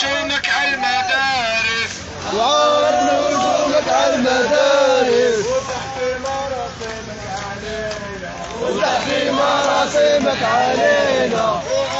نجومك على المدارس وعار نجومك على المدارس وتحكي مراسمك علينا نجومك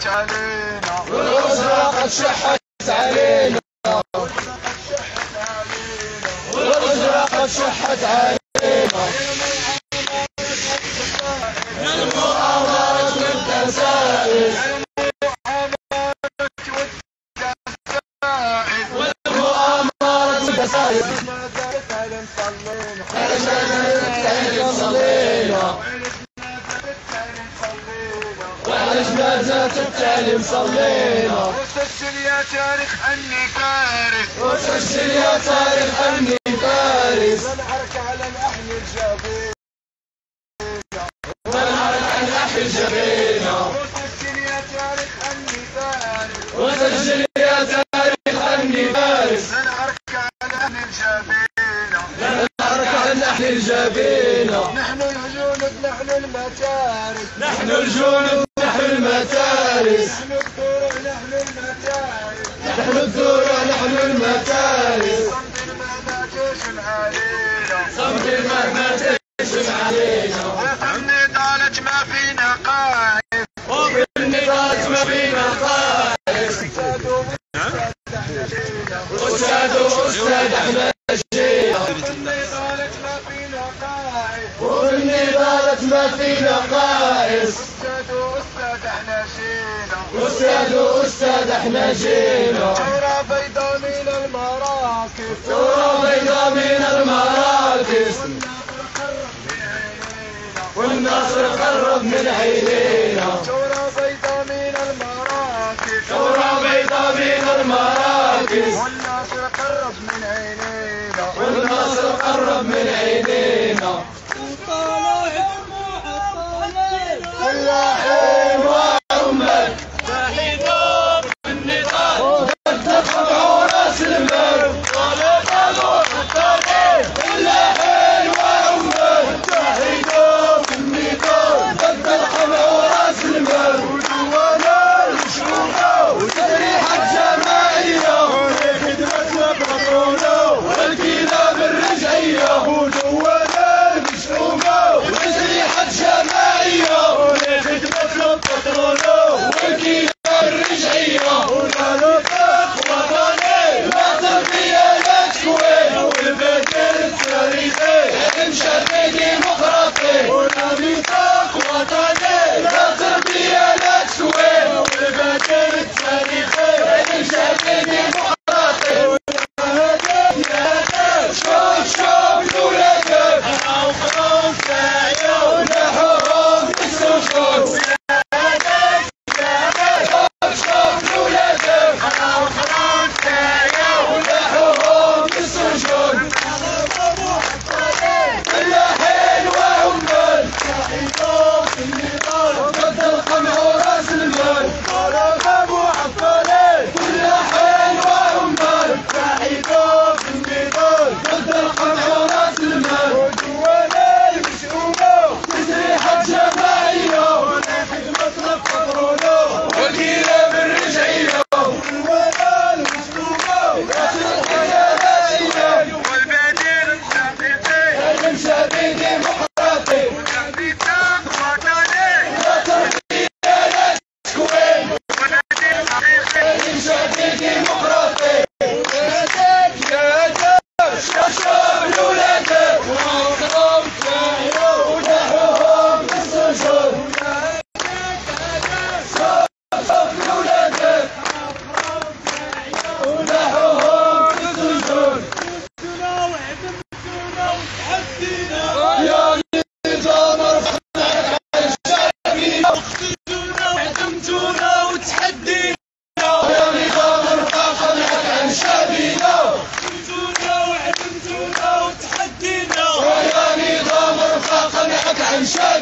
شحت علينا. والأسرة قد شحت علينا والأسرة قد شحت علينا المؤامرة والدسائس والمؤامرة والدسائس على صلينا جنازة التعليم صلينا. وسجل يا تاريخ أني فارس. وسجل يا تاريخ أني فارس. على الجبين. عن وسجل يا تاريخ أني فارس. وسجل يا تاريخ أني فارس. على أهل الجبين. عن نحن الجنود نحن المتارس. نحن الجنود نحن المتارس نحن الدروع نحن المتارس نحن نحن صمت مهما جيش علينا. صمت مهما تهجم علينا. وفي النضالة ما فينا قائد. وفي النضال ما فينا جينا أستاذ أستاذ أحمد الشيخ وفي النضالة ما فينا قائد. وفي النضالة ما فينا قائس أستاذ أستاذ إحنا جينا أستاذ أستاذ إحنا جينا. ثورة بيضاء من المراكز. ثورة بيضاء من المراكز. والنصر قرب من عينينا. ثورة بيضاء من المراكز. ثورة بيضاء من المراكز. والناصر قرب من عينينا. والنصر قرب من عينينا. فلاحين وعمال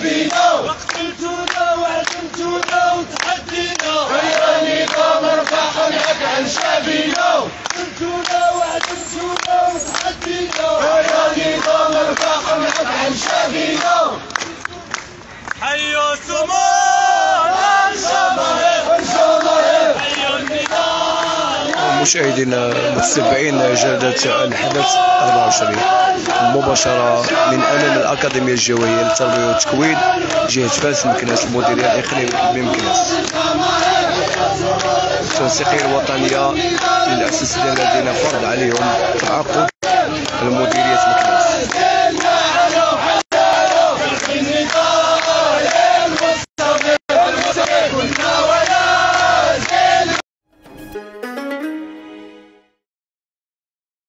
Happy birthday. مشاهدينا المتتبعين جادة الحدث 24 مباشرة من أمام الأكاديمية الجوية للتربية والتكوين جهة فاس مكناس المديرية الإقليمية بمكناس التنسيقية الوطنية للأساتذة الذين فرض عليهم تعاقد المديرية مكناس